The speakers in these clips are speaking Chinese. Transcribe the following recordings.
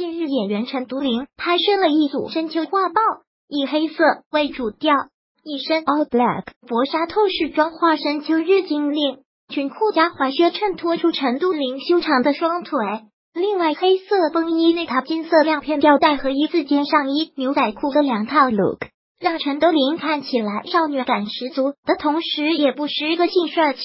近日演员陈都灵拍摄了一组深秋画报，以黑色为主调，一身 all black 薄纱透视装化身秋日精灵，裙裤加踝靴衬托出陈都灵修长的双腿。另外，黑色风衣内搭金色亮片吊带和一字肩上衣、牛仔裤的两套 look，让陈都灵看起来少女感十足的同时，也不失个性帅气。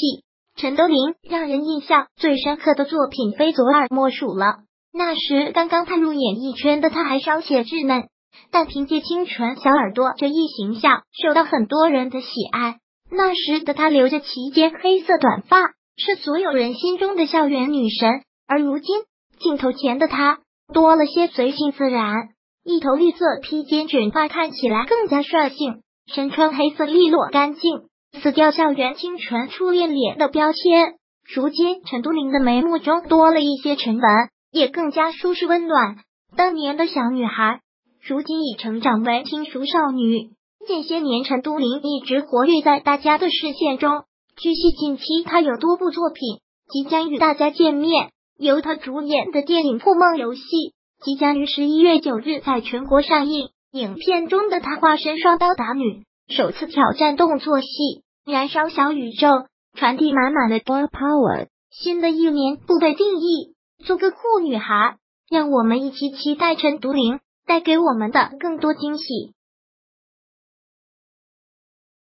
陈都灵让人印象最深刻的作品非左耳莫属了。那时刚刚踏入演艺圈的他还稍显稚嫩，但凭借清纯小耳朵这一形象，受到很多人的喜爱。那时的他留着齐肩黑色短发，是所有人心中的校园女神。而如今镜头前的他多了些随性自然，一头绿色披肩卷发看起来更加率性，身穿黑色利落干净。撕掉校园清纯初恋脸的标签，如今陈都灵的眉目中多了一些沉稳，也更加舒适温暖。当年的小女孩，如今已成长为轻熟少女。近些年，陈都灵一直活跃在大家的视线中。据悉，近期她有多部作品即将与大家见面。由她主演的电影《破梦游戏》即将于十一月九日在全国上映。影片中的她化身双刀打女，首次挑战动作戏。燃烧小宇宙，传递满满的 boy power。新的一年不被定义，做个酷女孩，让我们一起期待陈独灵带给我们的更多惊喜。